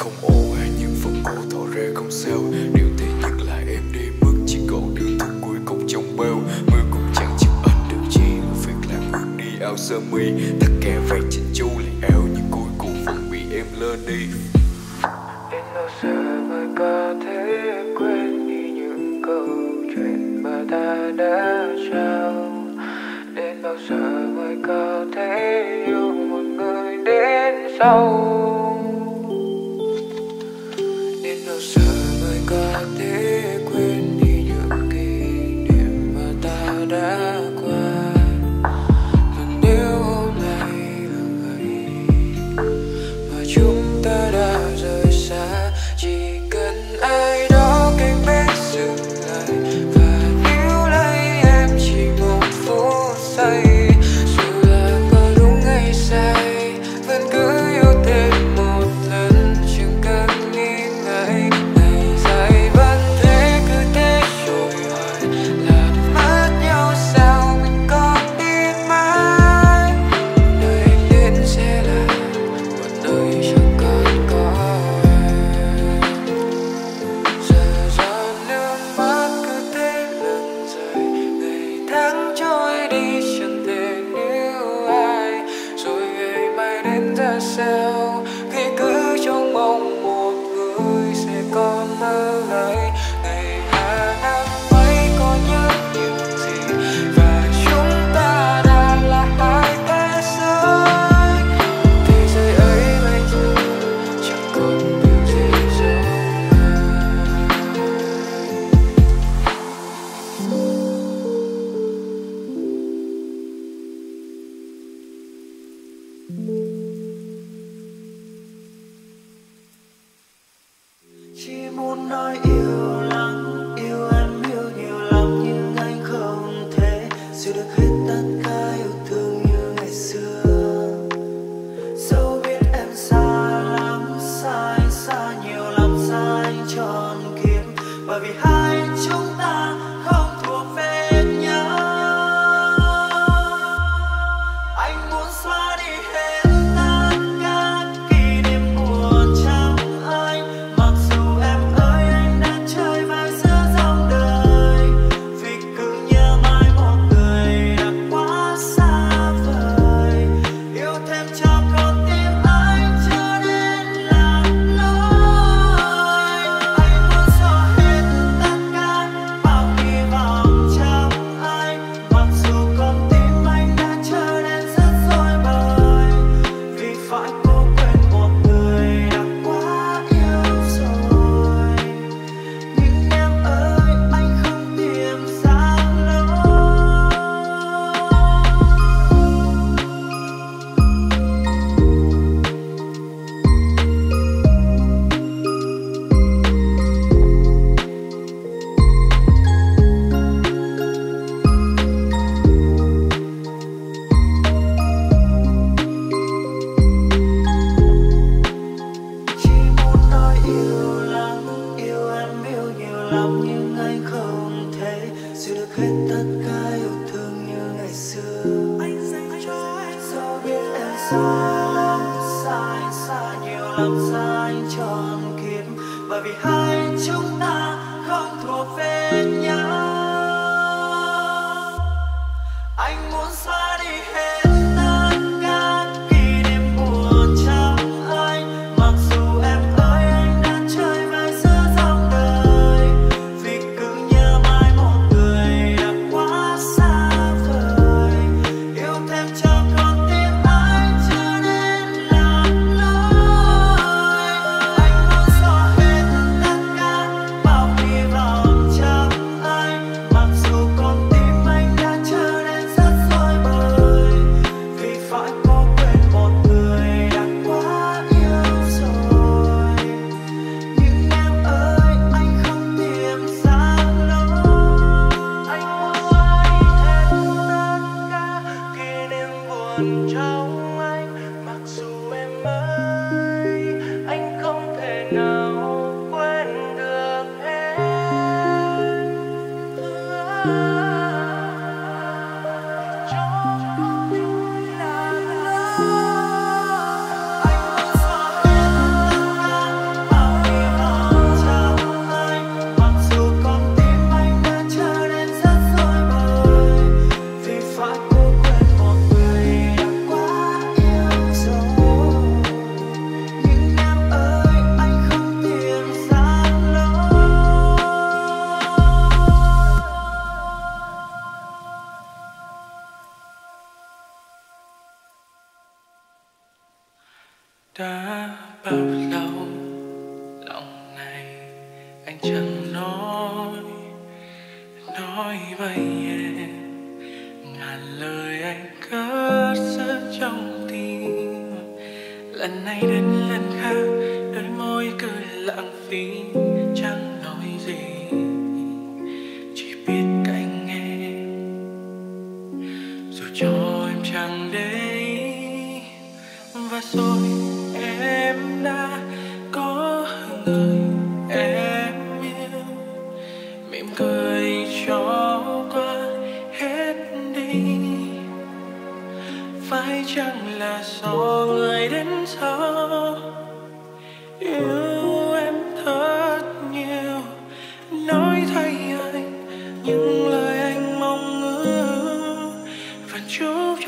không ô những phần cổ thỏ rê không sao điều tệ nhất là em đi mất chỉ còn đường thức cuối cùng trong bao mưa cũng chẳng chịu anh được chi việc làm bước đi áo sơ mi. Tất kè vậy to the good.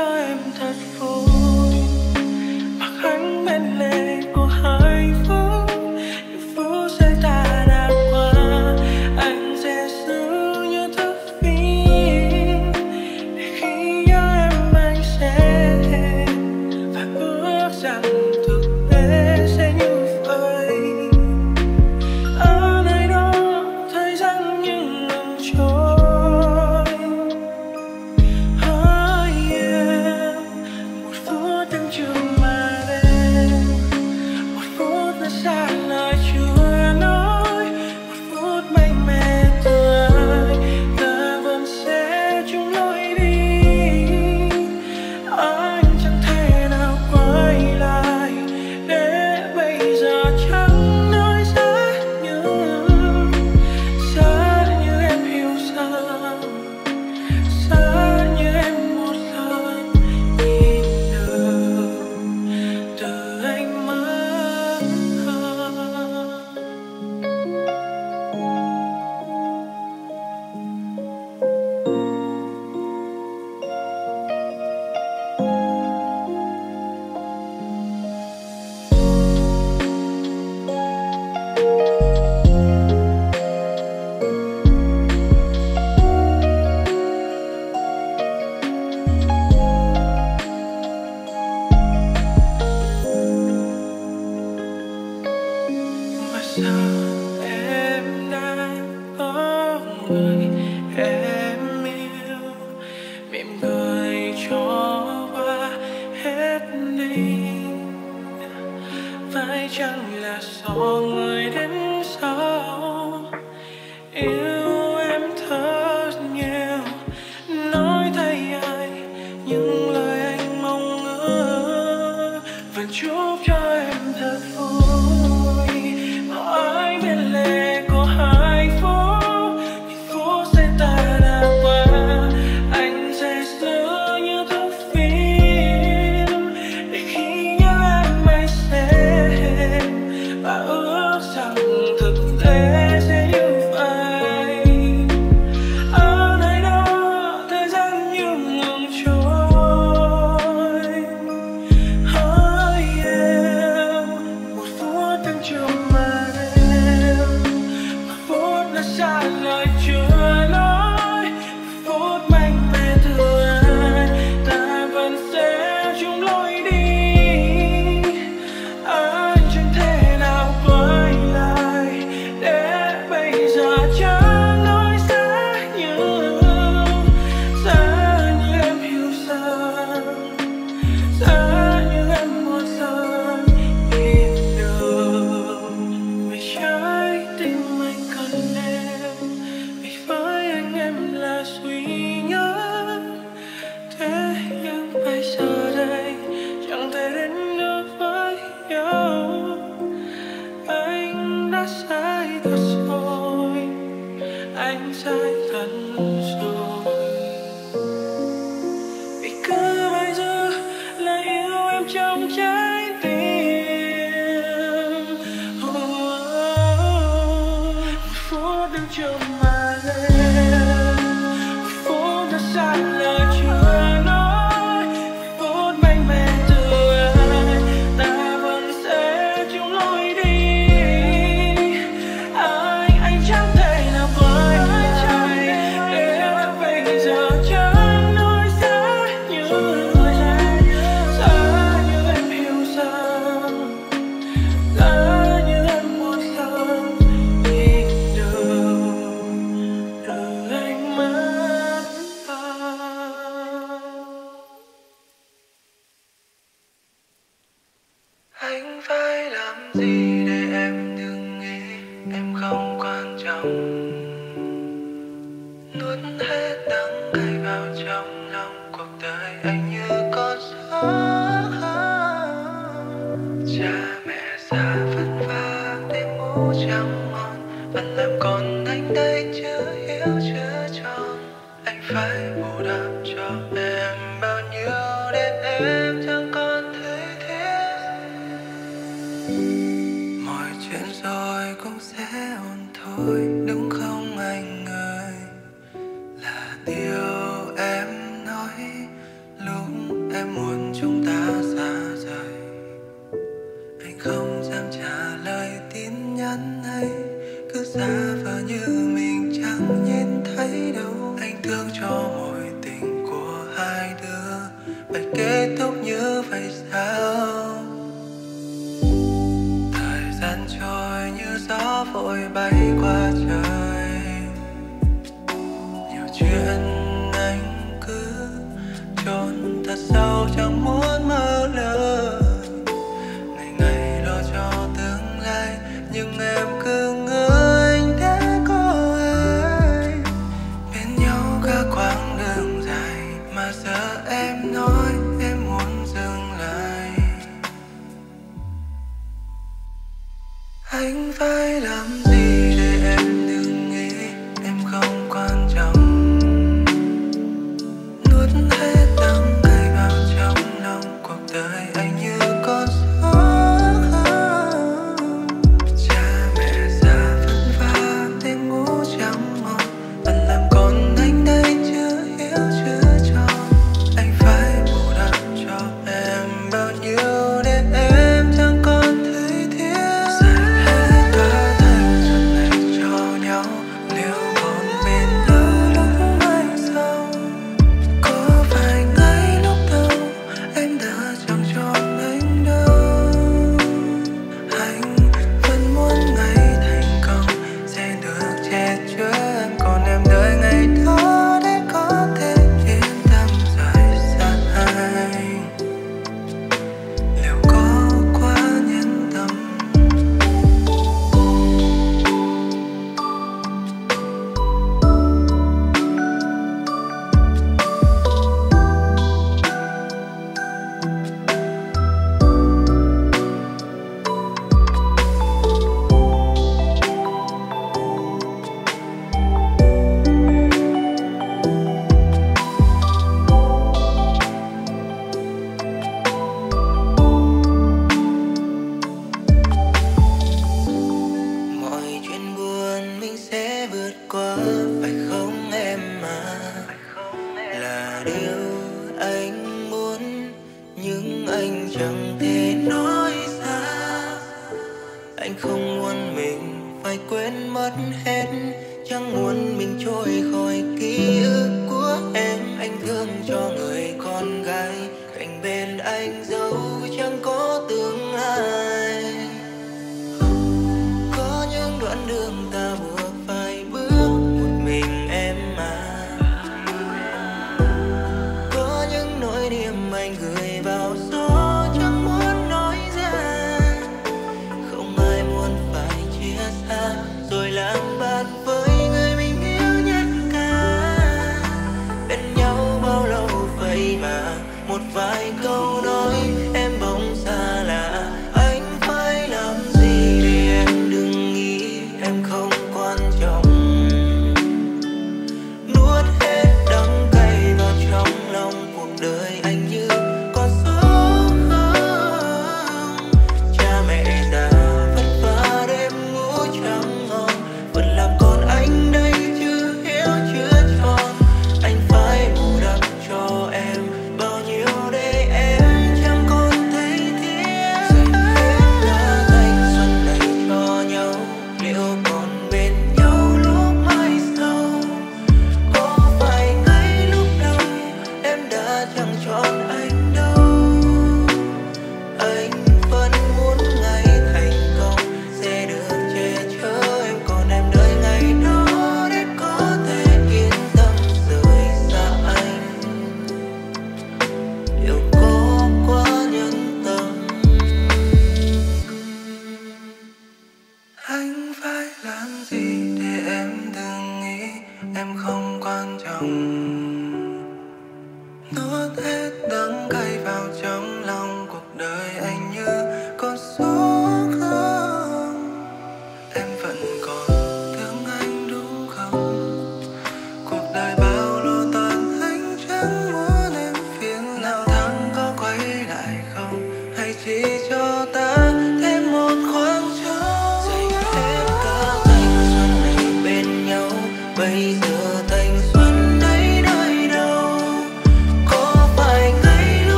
time that falls. anh phải làm gì?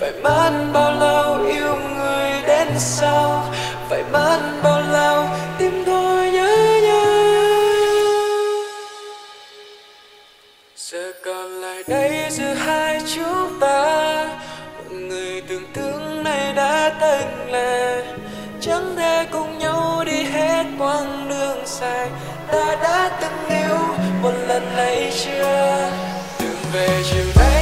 phải mất bao lâu yêu người đến sao phải mất bao lâu tim tôi nhớ nhau? giờ còn lại đây giữa hai chúng ta. Một người từng thương này đã tênh lệ chẳng thể cùng nhau đi hết quãng đường dài ta đã từng yêu. Một lần này chưa đường về chiều nay.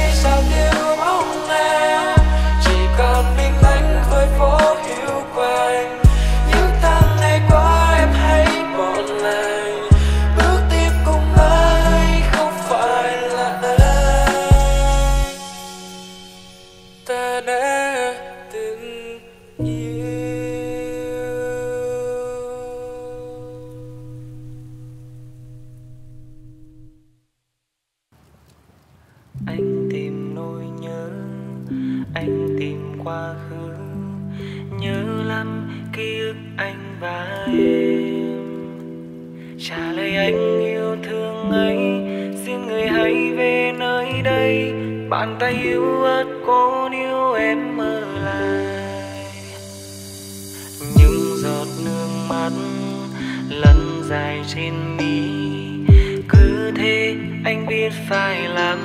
find love.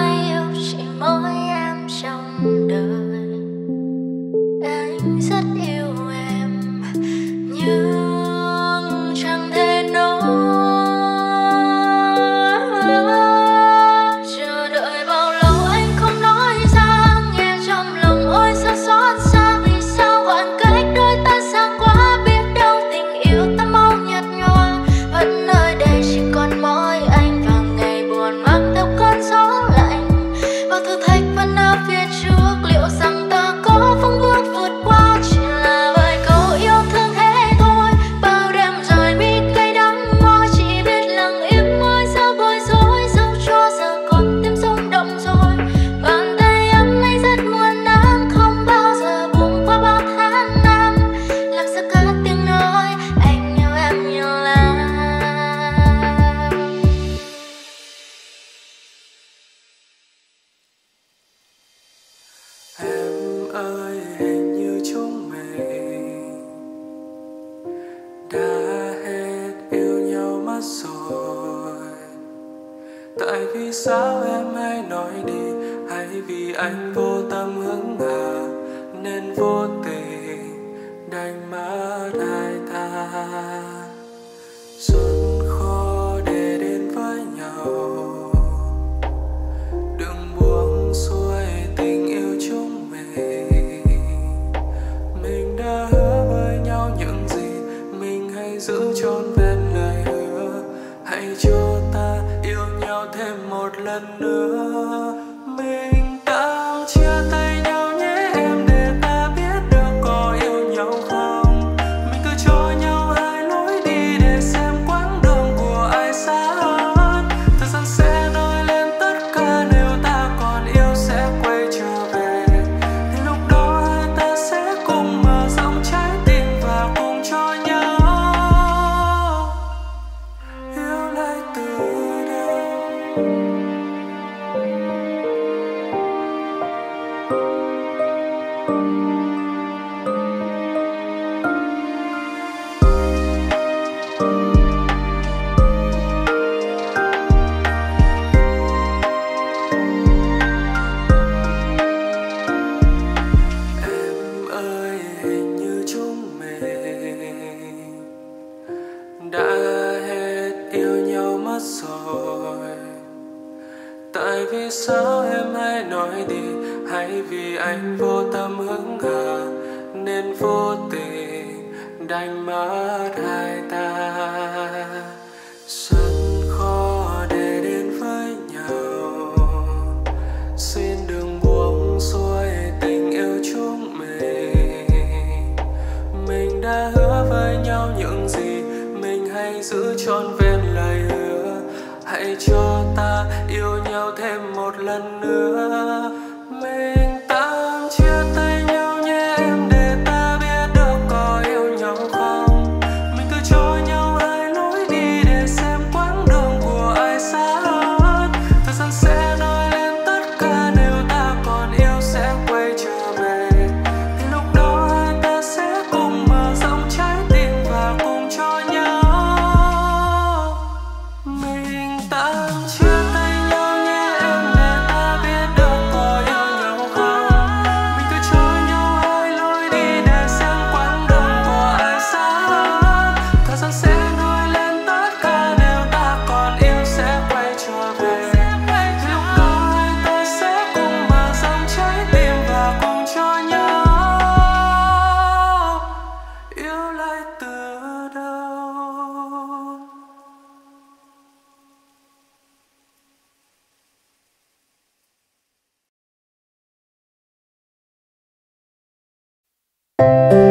Và mãi yêu chỉ you